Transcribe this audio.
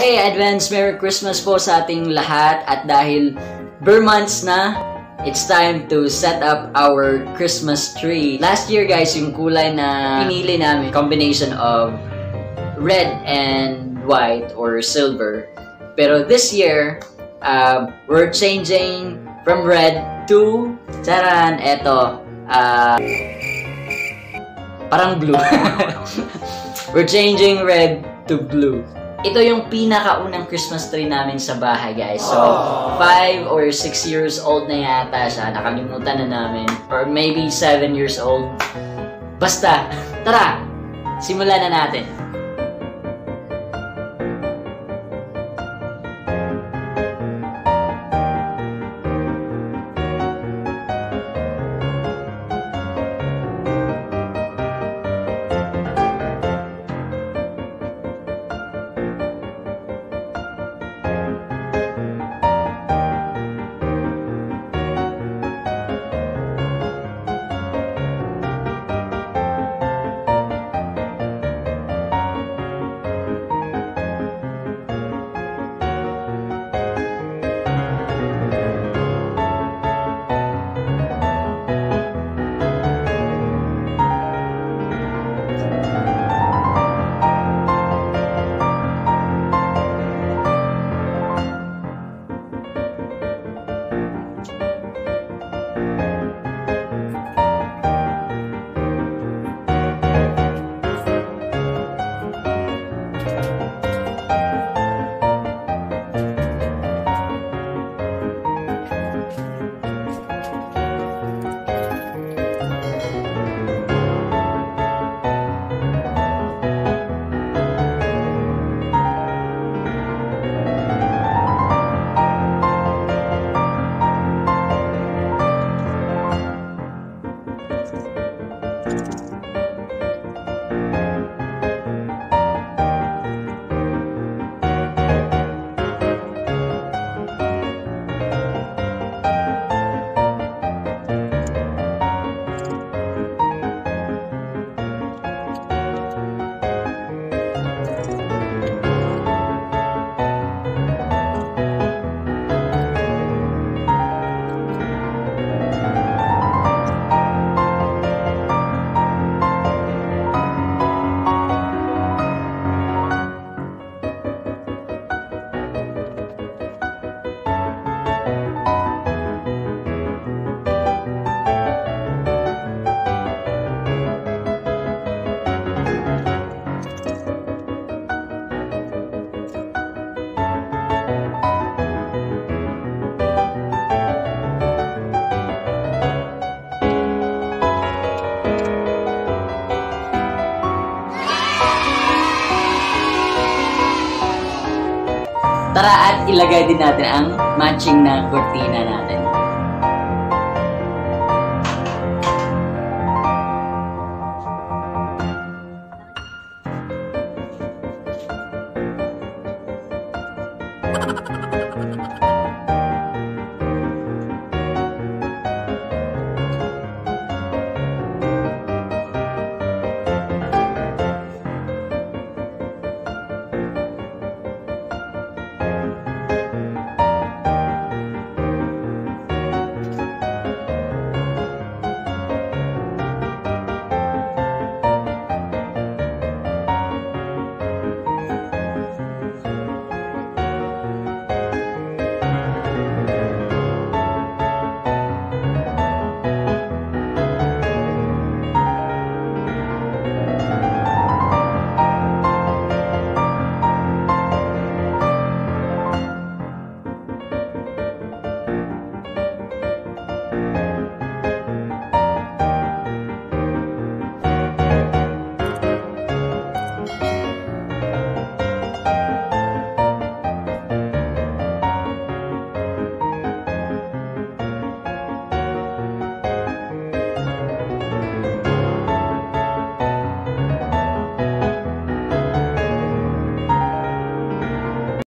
Hey, advance Merry Christmas po sa ating lahat at dahil Burr months na, it's time to set up our Christmas tree. Last year guys, yung kulay na pinili namin, combination of red and white or silver. Pero this year, uh, we're changing from red to, charan, eto, uh, parang blue. we're changing red to blue. Ito yung pinakaunang Christmas tree namin sa bahay, guys. So, 5 or 6 years old na yata siya. Nakalimutan na namin. Or maybe 7 years old. Basta, tara! Simulan na natin. Tara at ilagay din natin ang matching na kurtina natin.